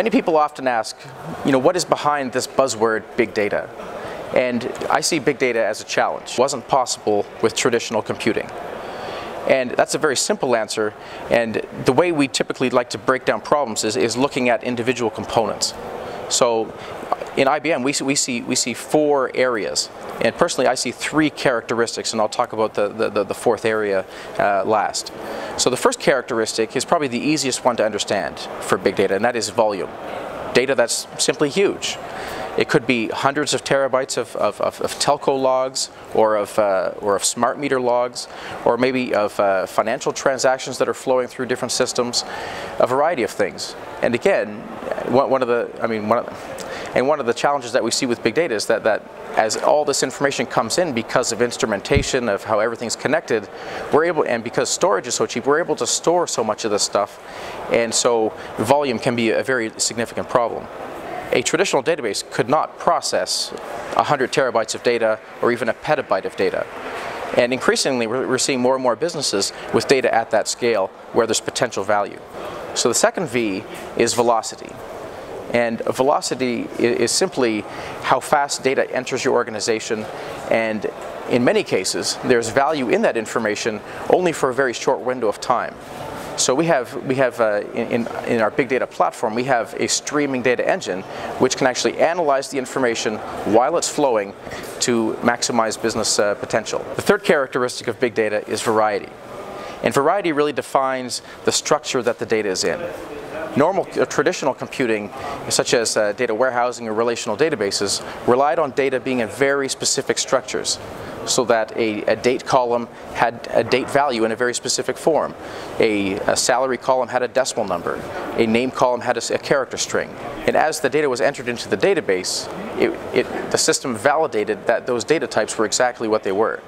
Many people often ask, you know, what is behind this buzzword big data? And I see big data as a challenge. It wasn't possible with traditional computing. And that's a very simple answer. And the way we typically like to break down problems is, is looking at individual components. So in IBM, we see, we, see, we see four areas. And personally, I see three characteristics, and I'll talk about the, the, the fourth area uh, last. So the first characteristic is probably the easiest one to understand for big data, and that is volume. Data that's simply huge. It could be hundreds of terabytes of, of, of, of telco logs or of, uh, or of smart meter logs or maybe of uh, financial transactions that are flowing through different systems, a variety of things. And again, one of the, I mean, one of the, and one of the challenges that we see with big data is that, that as all this information comes in because of instrumentation, of how everything's connected, we're able, and because storage is so cheap, we're able to store so much of this stuff. And so volume can be a very significant problem. A traditional database could not process 100 terabytes of data or even a petabyte of data. And increasingly, we're seeing more and more businesses with data at that scale where there's potential value. So the second V is velocity. And velocity is simply how fast data enters your organization and in many cases there's value in that information only for a very short window of time. So we have, we have uh, in, in our big data platform, we have a streaming data engine which can actually analyze the information while it's flowing to maximize business uh, potential. The third characteristic of big data is variety. And variety really defines the structure that the data is in. Normal uh, traditional computing, such as uh, data warehousing or relational databases, relied on data being in very specific structures so that a, a, date column had a date value in a very specific form. A, a salary column had a decimal number. A name column had a, a, character string. And as the data was entered into the database, it, it, the system validated that those data types were exactly what they were.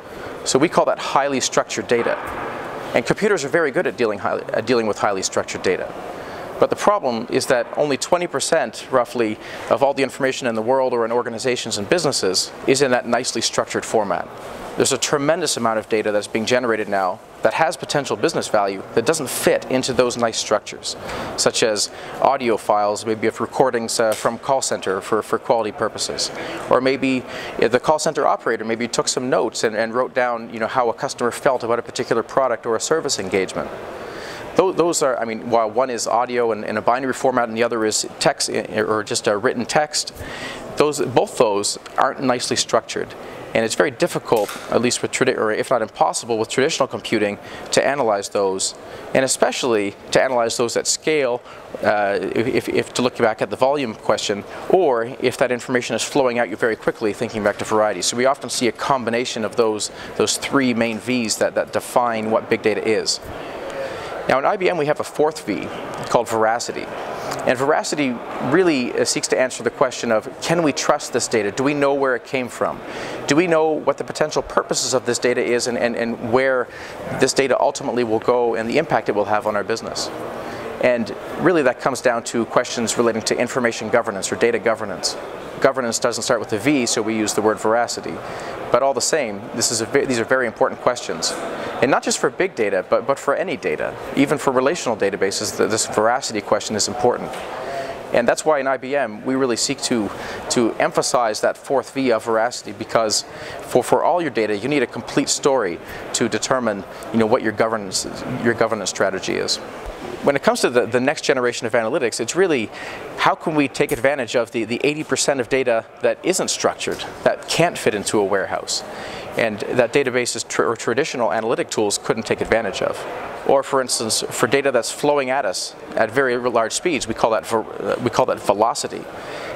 So we call that highly structured data. And computers are very good at dealing, highly, at dealing with highly structured data. But the problem is that only 20% roughly of all the information in the world or in organizations and businesses is in that nicely structured format. There's a tremendous amount of data that's being generated now that has potential business value that doesn't fit into those nice structures, such as audio files, maybe of recordings uh, from call center for, for quality purposes. Or maybe the call center operator maybe took some notes and, and wrote down you know, how a customer felt about a particular product or a service engagement those are, I mean, while one is audio in, in a binary format and the other is text eh, or just a written text, those, both those aren't nicely structured. And it's very difficult, at least with, or if not impossible, with traditional computing to analyze those, and especially to analyze those at scale, uh, if, if, to look back at the volume question, or if that information is flowing out you very quickly, thinking back to variety. So we often see a combination of those, those three main V's that, that define what big data is. Now in IBM we have a fourth V called veracity. And veracity really uh, seeks to answer the question of can we trust this data? Do we know where it came from? Do we know what the potential purposes of this data is and, and, and where this data ultimately will go and the impact it will have on our business? And really that comes down to questions relating to information governance or data governance. Governance doesn't start with a V, so we use the word veracity. But all the same, a, these are very important questions. And not just for big data, but, but for any data. Even for relational databases, this veracity question is important. And that's why in IBM we really seek to, to emphasize that fourth V of veracity because for, for all your data you need a complete story to determine you know, what your governance, your governance strategy is when it comes to the, the next generation of analytics, it's really how can we take advantage of the 80% of data that isn't structured, that can't fit into a warehouse, and that databases tr or traditional analytic tools couldn't take advantage of. Or for instance, for data that's flowing at us at very large speeds, we call that, we call that velocity.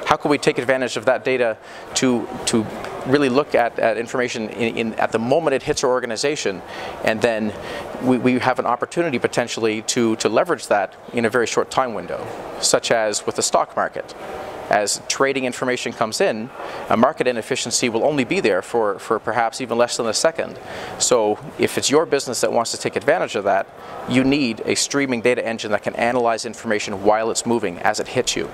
How can we take advantage of that data to, to really look at, at information in, in, at the moment it hits our organization? And then we, we have an opportunity potentially to, to leverage that in a very short time window, such as with the stock market. As trading information comes in, a market inefficiency will only be there for, for perhaps even less than a second. So if it's your business that wants to take advantage of that, you need a streaming data engine that can analyze information while it's moving as it hits you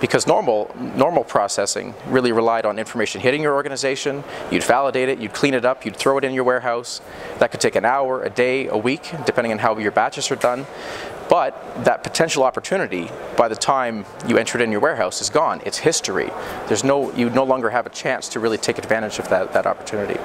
because normal, normal processing really relied on information hitting your organization, you'd validate it, you'd clean it up, you'd throw it in your warehouse. That could take an hour, a day, a week, depending on how your batches are done. But that potential opportunity, by the time you enter it in your warehouse, is gone. It's history. There's no, you no longer have a chance to really take advantage of that, that opportunity.